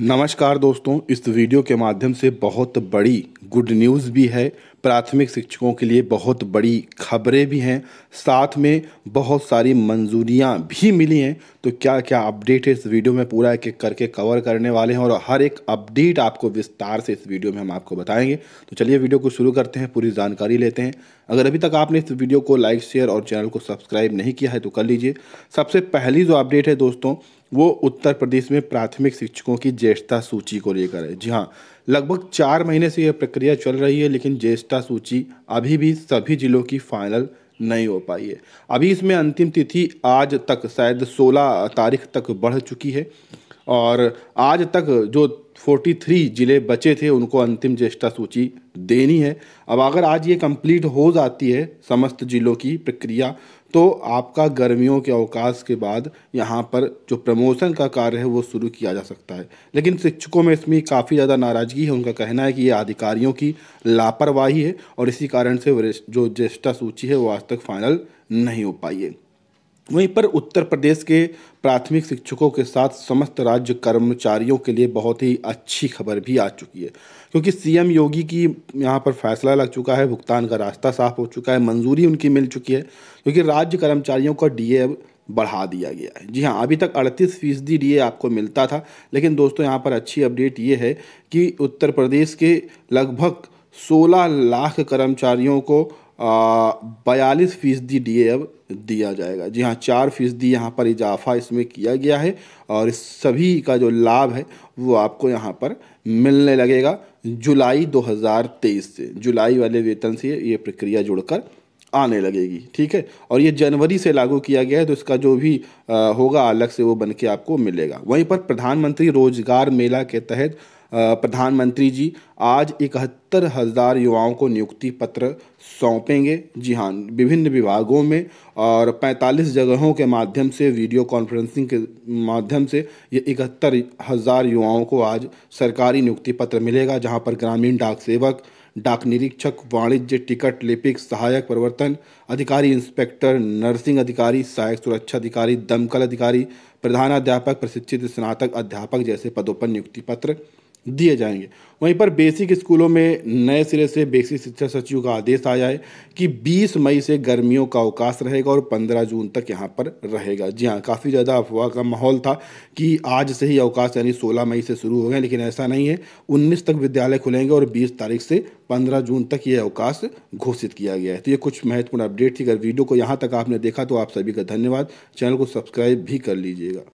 नमस्कार दोस्तों इस वीडियो के माध्यम से बहुत बड़ी गुड न्यूज़ भी है। प्राथमिक शिक्षकों के लिए बहुत बड़ी खबरें भी हैं। साथ में बहुत सारी मंजूरियाँ भी मिली हैं। तो क्या क्या अपडेट है इस वीडियो में पूरा एक एक करके कवर करने वाले हैं और हर एक अपडेट आपको विस्तार से इस वीडियो में हम आपको बताएँगे। तो चलिए वीडियो को शुरू करते हैं, पूरी जानकारी लेते हैं। अगर अभी तक आपने इस वीडियो को लाइक शेयर और चैनल को सब्सक्राइब नहीं किया है तो कर लीजिए। सबसे पहली जो अपडेट है दोस्तों, वो उत्तर प्रदेश में प्राथमिक शिक्षकों की ज्येष्ठता सूची को लेकर है। जी हाँ लगभग चार महीने से यह प्रक्रिया चल रही है, लेकिन ज्येष्ठा सूची अभी भी सभी जिलों की फाइनल नहीं हो पाई है। अभी इसमें अंतिम तिथि आज तक, शायद 16 तारीख तक बढ़ चुकी है। और आज तक जो 43 ज़िले बचे थे, उनको अंतिम ज्येष्ठा सूची देनी है। अब अगर आज ये कंप्लीट हो जाती है समस्त जिलों की प्रक्रिया तो आपका गर्मियों के अवकाश के बाद यहाँ पर जो प्रमोशन का कार्य है, वो शुरू किया जा सकता है। लेकिन शिक्षकों में इसमें काफ़ी ज़्यादा नाराज़गी है, उनका कहना है कि ये अधिकारियों की लापरवाही है और इसी कारण से जो ज्येष्ठा सूची है, वो आज तक फाइनल नहीं हो पाई है। वहीं पर उत्तर प्रदेश के प्राथमिक शिक्षकों के साथ समस्त राज्य कर्मचारियों के लिए बहुत ही अच्छी खबर भी आ चुकी है, क्योंकि सीएम योगी की यहाँ पर फैसला लग चुका है, भुगतान का रास्ता साफ़ हो चुका है, मंजूरी उनकी मिल चुकी है, क्योंकि राज्य कर्मचारियों का डीए अब बढ़ा दिया गया है। जी हाँ अभी तक अड़तीस फ़ीसदी डी आपको मिलता था, लेकिन दोस्तों यहाँ पर अच्छी अपडेट ये है कि उत्तर प्रदेश के लगभग 16 लाख कर्मचारियों को बयालीस फ़ीसदी डी अब दिया जाएगा। जी हाँ चार फ़ीसदी यहाँ पर इजाफा इसमें किया गया है और इस सभी का जो लाभ है, वो आपको यहाँ पर मिलने लगेगा जुलाई 2023 से। जुलाई वाले वेतन से ये प्रक्रिया जुड़कर आने लगेगी, ठीक है? और ये जनवरी से लागू किया गया है तो इसका जो भी होगा, अलग से वो बन के आपको मिलेगा। वहीं पर प्रधानमंत्री रोज़गार मेला के तहत प्रधानमंत्री जी, आज इकहत्तर हज़ार युवाओं को नियुक्ति पत्र सौंपेंगे। जी हाँ विभिन्न विभागों में और 45 जगहों के माध्यम से, वीडियो कॉन्फ्रेंसिंग के माध्यम से, ये इकहत्तर हज़ार युवाओं को आज सरकारी नियुक्ति पत्र मिलेगा, जहाँ पर ग्रामीण डाक सेवक, डाक निरीक्षक, वाणिज्य, टिकट लिपिक, सहायक प्रवर्तन अधिकारी, इंस्पेक्टर, नर्सिंग अधिकारी, सहायक सुरक्षा अधिकारी, दमकल अधिकारी, प्रधानाध्यापक, प्रशिक्षित स्नातक अध्यापक जैसे पदों पर नियुक्ति पत्र दिए जाएँगे। वहीं पर बेसिक स्कूलों में नए सिरे से बेसिक शिक्षा सचिव का आदेश आया है कि 20 मई से गर्मियों का अवकाश रहेगा और 15 जून तक यहाँ पर रहेगा। जी हाँ काफ़ी ज़्यादा अफवाह का माहौल था कि आज से ही अवकाश यानी 16 मई से शुरू हो गए, लेकिन ऐसा नहीं है। 19 तक विद्यालय खुलेंगे और 20 तारीख से 15 जून तक ये अवकाश घोषित किया गया है। तो ये कुछ महत्वपूर्ण अपडेट थी। अगर वीडियो को यहाँ तक आपने देखा तो आप सभी का धन्यवाद। चैनल को सब्सक्राइब भी कर लीजिएगा।